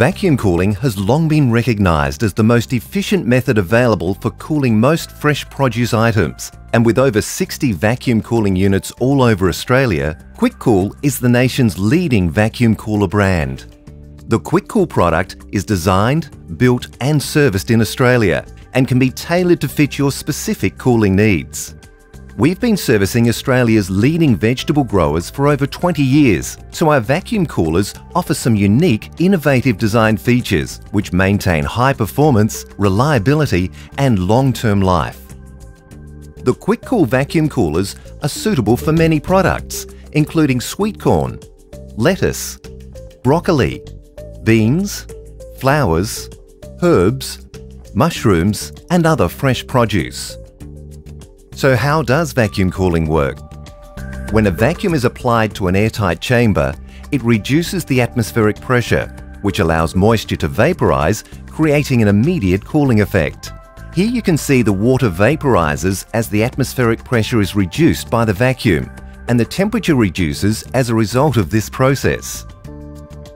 Vacuum cooling has long been recognised as the most efficient method available for cooling most fresh produce items. And with over 60 vacuum cooling units all over Australia, Quik Cool is the nation's leading vacuum cooler brand. The Quik Cool product is designed, built and serviced in Australia and can be tailored to fit your specific cooling needs. We've been servicing Australia's leading vegetable growers for over 20 years, so our vacuum coolers offer some unique, innovative design features which maintain high performance, reliability and long-term life. The Quik Cool vacuum coolers are suitable for many products, including sweet corn, lettuce, broccoli, beans, flowers, herbs, mushrooms and other fresh produce. So how does vacuum cooling work? When a vacuum is applied to an airtight chamber, it reduces the atmospheric pressure, which allows moisture to vaporize, creating an immediate cooling effect. Here you can see the water vaporizes as the atmospheric pressure is reduced by the vacuum, and the temperature reduces as a result of this process.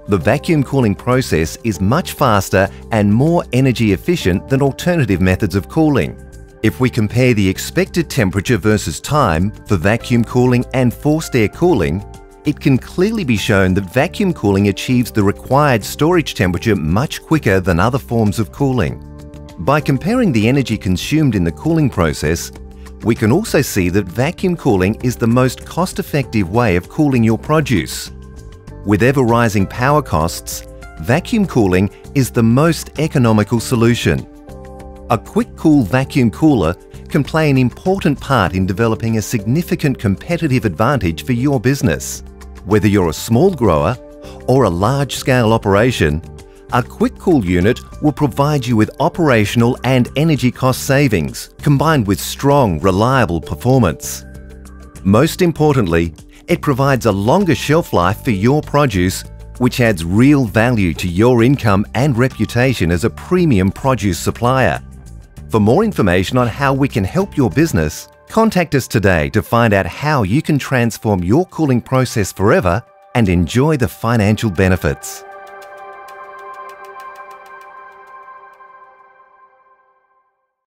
The vacuum cooling process is much faster and more energy efficient than alternative methods of cooling. If we compare the expected temperature versus time for vacuum cooling and forced air cooling, it can clearly be shown that vacuum cooling achieves the required storage temperature much quicker than other forms of cooling. By comparing the energy consumed in the cooling process, we can also see that vacuum cooling is the most cost-effective way of cooling your produce. With ever-rising power costs, vacuum cooling is the most economical solution. A Quik Cool vacuum cooler can play an important part in developing a significant competitive advantage for your business. Whether you're a small grower or a large-scale operation, a Quik Cool unit will provide you with operational and energy cost savings, combined with strong, reliable performance. Most importantly, it provides a longer shelf life for your produce which adds real value to your income and reputation as a premium produce supplier. For more information on how we can help your business, contact us today to find out how you can transform your cooling process forever and enjoy the financial benefits.